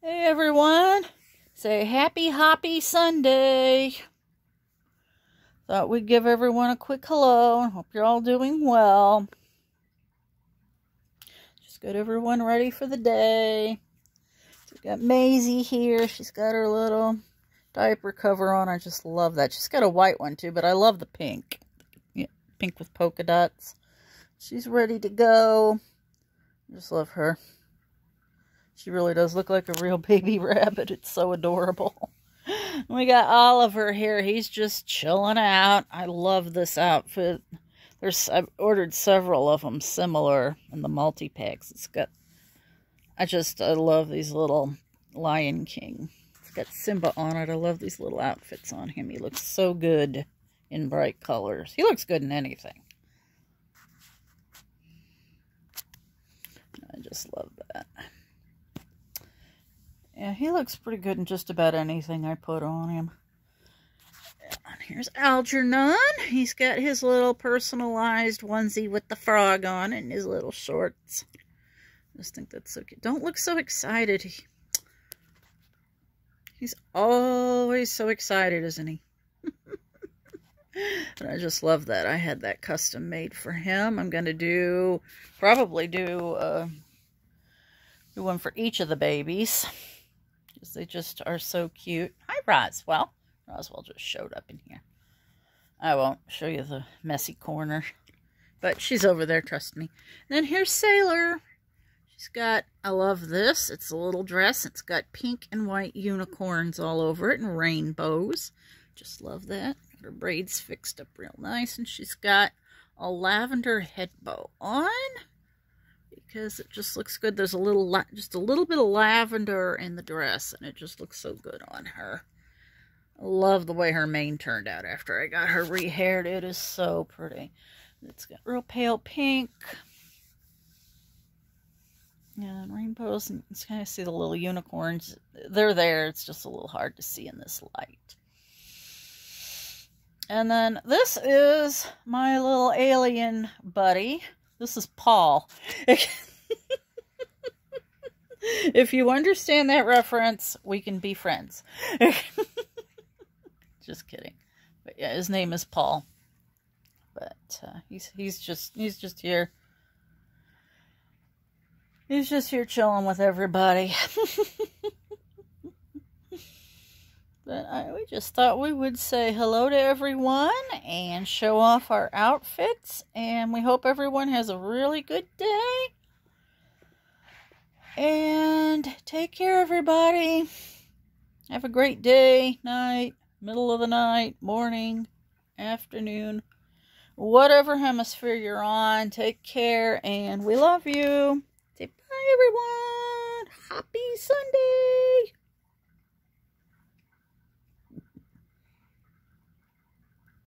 Hey everyone, say happy hoppy Sunday. Thought we'd give everyone a quick hello. Hope you're all doing well. Just got everyone ready for the day. So we got Maisie here. She's got her little diaper cover on. I just love that. She's got a white one too, but I love the pink. Yeah, pink with polka dots. She's ready to go. Just love her. She really does look like a real baby rabbit. It's so adorable. We got Oliver here. He's just chilling out. I love this outfit. There's I've ordered several of them similar in the multi-packs. It's got I just I love these little Lion King. It's got Simba on it. I love these little outfits on him. He looks so good in bright colors. He looks good in anything. I just love. Yeah, he looks pretty good in just about anything I put on him. And here's Algernon. He's got his little personalized onesie with the frog on and his little shorts. I just think that's so cute. Don't look so excited. He, he's always so excited, isn't he? and I just love that. I had that custom made for him. I'm going to do, probably do, uh, do one for each of the babies because they just are so cute. Hi, Roswell. Roswell just showed up in here. I won't show you the messy corner, but she's over there, trust me. And then here's Sailor. She's got, I love this. It's a little dress. It's got pink and white unicorns all over it and rainbows. Just love that. Her braids fixed up real nice. And she's got a lavender head bow on because it just looks good. There's a little, just a little bit of lavender in the dress, and it just looks so good on her. I love the way her mane turned out after I got her rehaired. It is so pretty. It's got real pale pink. And rainbows, and you kind of see the little unicorns. They're there. It's just a little hard to see in this light. And then this is my little alien buddy. This is Paul. if you understand that reference, we can be friends. just kidding. But yeah, his name is Paul. But uh, he's he's just he's just here. He's just here chilling with everybody. But I, we just thought we would say hello to everyone and show off our outfits. And we hope everyone has a really good day. And take care, everybody. Have a great day, night, middle of the night, morning, afternoon, whatever hemisphere you're on. Take care, and we love you. Say bye, everyone. Happy Sunday.